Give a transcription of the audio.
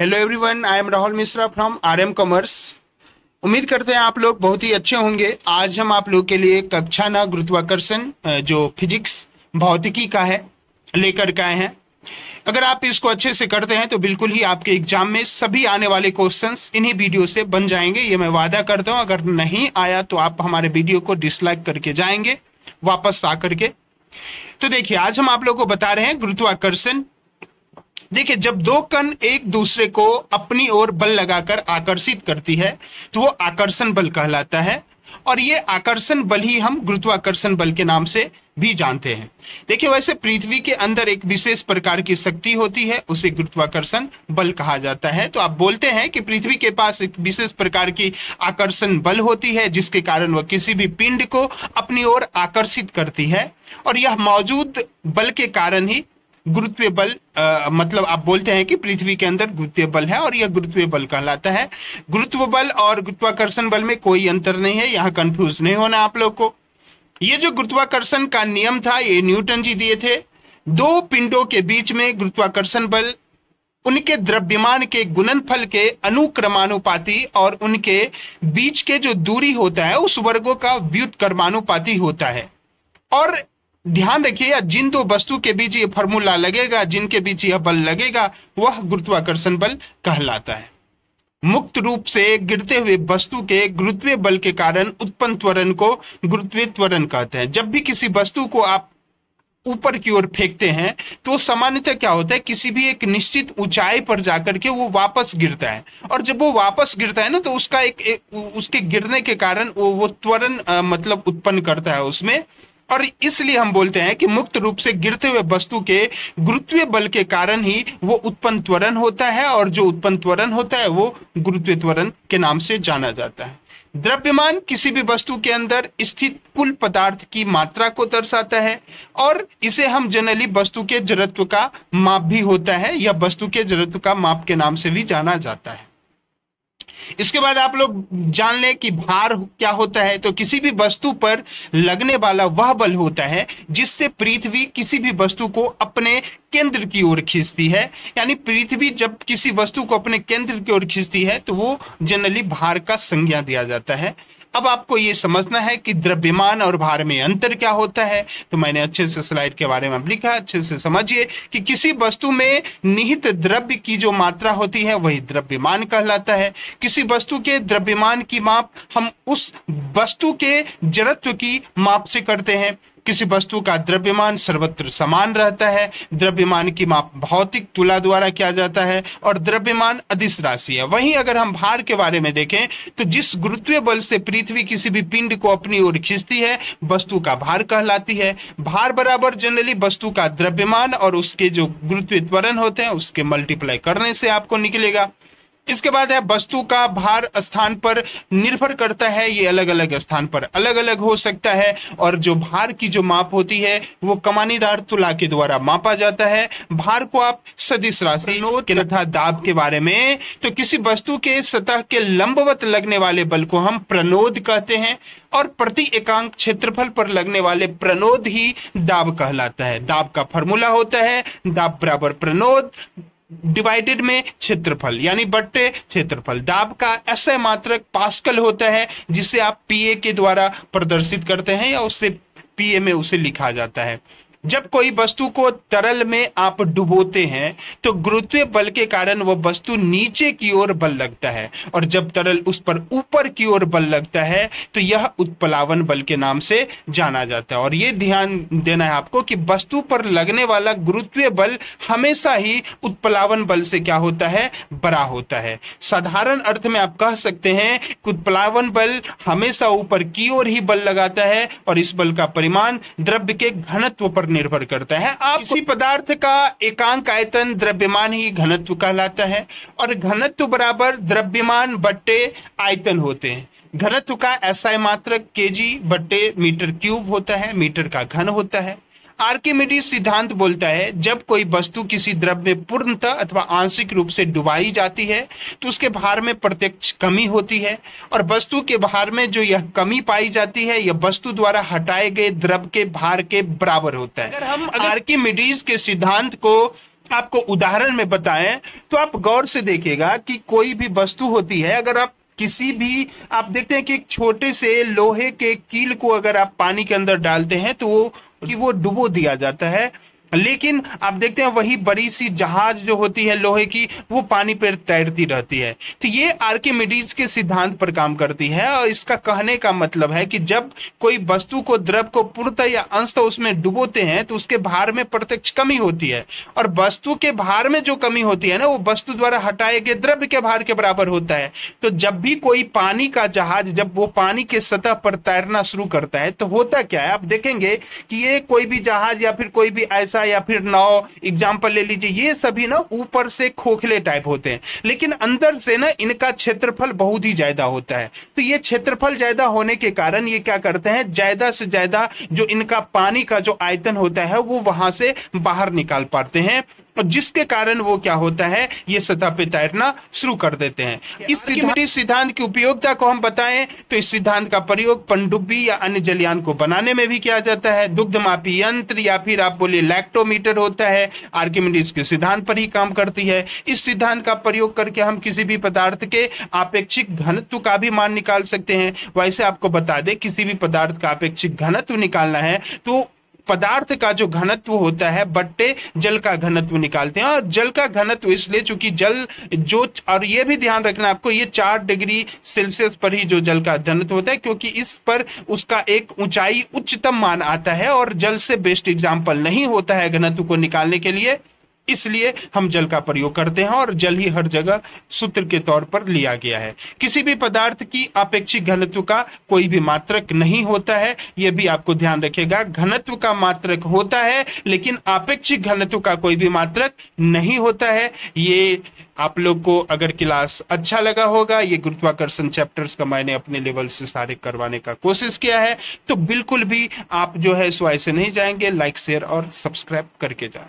Hello everyone I am Rahul Mishra from R M commerce उम्मीद करते हैं आप लोग बहुत ही अच्छे होंगे। आज हम आप लोग के लिए कक्षा न गुरुत्वाकर्षण जो फिजिक्स भौतिकी का है, लेकर के आए हैं। अगर आप इसको अच्छे से करते हैं तो बिल्कुल ही आपके एग्ज़ाम में सभी आने वाले क्वेश्चंस इन्हीं वीडियो से बन जाएँगे। ये मैं वादा करता हूँ, अगर नहीं आया तो आप हमारे वीडियो को डिसलाइक करके जाएँगे, वापस आ करके तो देखिए, आज हम आप लोग को बता रहे हैं गुरुत्वाकर्षण देखिए, जब दो कण एक दूसरे को अपनी ओर बल लगाकर आकर्षित करती है तो वो आकर्षण बल कहलाता है। और ये आकर्षण बल ही हम गुरुत्वाकर्षण बल के नाम से भी जानते हैं। देखिए, वैसे पृथ्वी के अंदर एक विशेष प्रकार की शक्ति होती है, उसे गुरुत्वाकर्षण बल कहा जाता है। तो आप बोलते हैं कि पृथ्वी के पास एक विशेष प्रकार की आकर्षण बल होती है, जिसके कारण वह किसी भी पिंड को अपनी ओर आकर्षित करती है। और यह मौजूद बल के कारण ही गुरुत्वीय बल आ, मतलब आप बोलते हैं कि पृथ्वी के अंदर गुरुत्वीय बल है और यह गुरुत्वीय बल कहलाता है। गुरुत्व बल और गुरुत्वाकर्षण बल में कोई अंतर नहीं है यहाँ कंफ्यूज नहीं होना आप लोग को। ये जो गुरुत्वाकर्षण का नियम था ये न्यूटन जी दिए थे दो पिंडों के बीच में गुरुत्वाकर्षण बल उनके द्रव्यमान के गुणनफल के अनुक्रमानुपाती और उनके बीच के जो दूरी होता है उस वर्गों का व्युत्क्रमानुपाती होता है। और ध्यान रखिए जिन दो वस्तु के बीच ये फॉर्मूला लगेगा जिनके बीच यह बल लगेगा वह गुरुत्वाकर्षण बल कहलाता है। मुक्त रूप से गिरते हुए वस्तु के गुरुत्वीय बल के कारण उत्पन्न त्वरण को गुरुत्वीय त्वरण कहते हैं। जब भी किसी वस्तु को आप ऊपर की ओर फेंकते हैं तो सामान्यतः क्या होता है किसी भी एक निश्चित ऊंचाई पर जाकर के वो वापस गिरता है। और जब वो वापस गिरता है ना तो उसका एक, एक उसके गिरने के कारण वो वो त्वरण मतलब उत्पन्न करता है उसमें। और इसलिए हम बोलते हैं कि मुक्त रूप से गिरते हुए वस्तु के गुरुत्वीय बल के कारण ही वो उत्पन्न त्वरण होता है और जो उत्पन्न त्वरण होता है वो गुरुत्वीय त्वरण के नाम से जाना जाता है। द्रव्यमान किसी भी वस्तु के अंदर स्थित कुल पदार्थ की मात्रा को दर्शाता है और इसे हम जनरली वस्तु के जड़त्व का माप भी होता है या वस्तु के जड़त्व का माप के नाम से भी जाना जाता है। इसके बाद आप लोग जान लें कि भार क्या होता है तो किसी भी वस्तु पर लगने वाला वह बल होता है, जिससे पृथ्वी किसी भी वस्तु को अपने केंद्र की ओर खींचती है। यानी पृथ्वी जब किसी वस्तु को अपने केंद्र की ओर खींचती है तो वो जनरली भार का संज्ञा दिया जाता है। अब आपको ये समझना है कि द्रव्यमान और भार में अंतर क्या होता है। तो मैंने अच्छे से स्लाइड के बारे में लिखा, अच्छे से समझिए कि किसी वस्तु में निहित द्रव्य की जो मात्रा होती है, वही द्रव्यमान कहलाता है। किसी वस्तु के द्रव्यमान की माप हम उस वस्तु के जड़त्व की माप से करते हैं। किसी वस्तु का द्रव्यमान सर्वत्र समान रहता है। द्रव्यमान की माप भौतिक तुला द्वारा किया जाता है और द्रव्यमान अधिस राशि है। वहीं अगर हम भार के बारे में देखें तो जिस गुरुत्वीय बल से पृथ्वी किसी भी पिंड को अपनी ओर खींचती है, वस्तु का भार कहलाती है। भार बराबर जनरली वस्तु का द्रव्यमान और उसके जो गुरुत्वीय त्वरण होते हैं, उसके मल्टीप्लाई करने से आपको निकलेगा। इसके बाद है वस्तु का भार स्थान पर निर्भर करता है ये अलग अलग स्थान पर। अलग अलग हो सकता है और जो भार की जो माप होती है वो कमानीदार तुला के द्वारा मापा जाता है। भार को आप सदिश राशि तथा दाब के बारे में तो किसी वस्तु के सतह के लंबवत लगने वाले बल को हम प्रनोद कहते हैं और प्रति एकांक क्षेत्रफल पर लगने वाले प्रनोद ही दाब कहलाता है। दाब का फॉर्मूला होता है दाब बराबर प्रनोद डिवाइडेड में क्षेत्रफल, यानी बट्टे क्षेत्रफल। दाब का ऐसे मात्रक पास्कल होता है, जिसे आप पीए के द्वारा प्रदर्शित करते हैं या उससे पीए में उसे लिखा जाता है। जब कोई वस्तु को तरल में आप डुबोते हैं तो गुरुत्वीय बल के कारण वह वस्तु नीचे की ओर बल लगता है। और जब तरल उस पर ऊपर की ओर बल लगता है तो यह उत्पलावन बल के नाम से जाना जाता है। और यह ध्यान देना है आपको कि वस्तु पर लगने वाला गुरुत्वीय बल हमेशा ही उत्पलावन बल से क्या होता है? बड़ा होता है। साधारण अर्थ में आप कह सकते हैं कि उत्पलावन बल हमेशा ऊपर की ओर ही बल लगाता है, और इस बल का परिमाण द्रव्य के घनत्व पर निर्भर करता है। आप किसी पदार्थ का एकांक आयतन द्रव्यमान ही घनत्व कहलाता है और घनत्व बराबर द्रव्यमान बट्टे आयतन होते हैं। घनत्व का ऐसा मात्र के जी बट्टे मीटर क्यूब होता है, मीटर का घन होता है। आर्किमिडीज सिद्धांत बोलता है जब कोई वस्तु किसी द्रव्य में पूर्णतः अथवा आंशिक रूप से डुबाई जाती है तो उसके भार में प्रत्यक्ष कमी होती है और वस्तु के भार में जो यह कमी पाई जाती है यह वस्तु द्वारा हटाए गए द्रव के भार के बराबर होता है। अगर हम अगर... आर्किमिडीज के सिद्धांत को आपको उदाहरण में बताएँ तो आप गौर से देखिएगा कि कोई भी वस्तु होती है अगर आप किसी भी आप देखते हैं कि एक छोटे से लोहे के कील को अगर आप पानी के अंदर डालते हैं तो वो कि वो डुबो दिया जाता है। लेकिन आप देखते हैं वही बड़ी सी जहाज़ जो होती है, लोहे की, वो पानी पर तैरती रहती है। तो ये आर्किमिडीज के सिद्धांत पर काम करती है और इसका कहने का मतलब है कि जब कोई वस्तु को द्रव को पूर्णतः या अंश उसमें डुबोते हैं तो उसके भार में प्रत्यक्ष कमी होती है। और वस्तु के भार में जो कमी होती है ना, वो वस्तु द्वारा हटाए गए द्रव्य के भार के बराबर होता है। तो जब भी कोई पानी का जहाज़, जब वो पानी के सतह पर तैरना शुरू करता है तो होता क्या है? आप देखेंगे कि ये कोई भी जहाज़ या फिर कोई भी ऐसा पैसा या फिर नाव एग्ज़ाम्पल ले लीजिए, ये सभी ना ऊपर से खोखले टाइप होते हैं। लेकिन अंदर से ना इनका क्षेत्रफल बहुत ही ज़्यादा होता है। तो ये क्षेत्रफल ज़्यादा होने के कारण ये क्या करते हैं, ज़्यादा से ज़्यादा जो इनका पानी का जो आयतन होता है, वो वहाँ से बाहर निकाल पाते हैं। और जिसके कारण वो क्या होता है ये सतह पे तैरना शुरू कर देते हैं। इस सिद्धांत सिद्धांत की उपयोगिता को हम बताएँ तो इस सिद्धांत का प्रयोग पनडुब्बी या अन्य जलयान को बनाने में भी किया जाता है। दुग्ध मापी यंत्र या फिर आप बोलिए लैक्टोमीटर होता है आर्किमिडीज के सिद्धांत पर ही काम करती है। इस सिद्धांत का प्रयोग करके हम किसी भी पदार्थ के आपेक्षिक घनत्व का भी मान निकाल सकते हैं। वैसे आपको बता दें किसी भी पदार्थ का अपेक्षिक घनत्व निकालना है तो पदार्थ का जो घनत्व होता है, बट्टे जल का घनत्व निकालते हैं। और जल का घनत्व इसलिए चूँकि जल जो, और ये भी ध्यान रखना आपको, ये चार डिग्री सेल्सियस पर ही जो जल का घनत्व होता है, क्योंकि इस पर उसका एक ऊंचाई उच्चतम मान आता है, और जल से बेस्ट एग्ज़ाम्पल नहीं होता है घनत्व को निकालने के लिए। इसलिए हम जल का प्रयोग करते हैं और जल ही हर जगह सूत्र के तौर पर लिया गया है। किसी भी पदार्थ की अपेक्षित घनत्व का कोई भी मात्रक नहीं होता है यह भी आपको ध्यान रखेगा घनत्व का मात्रक होता है, लेकिन अपेक्षित घनत्व का कोई भी मात्रक नहीं होता है। ये आप लोग को अगर क्लास अच्छा लगा होगा, ये गुरुत्वाकर्षण चैप्टर्स का मैंने अपने लेवल से सारे करवाने का कोशिश किया है तो बिल्कुल भी आप जो है सो ऐसे नहीं जाएँगे। लाइक, शेयर और सब्सक्राइब करके जाए।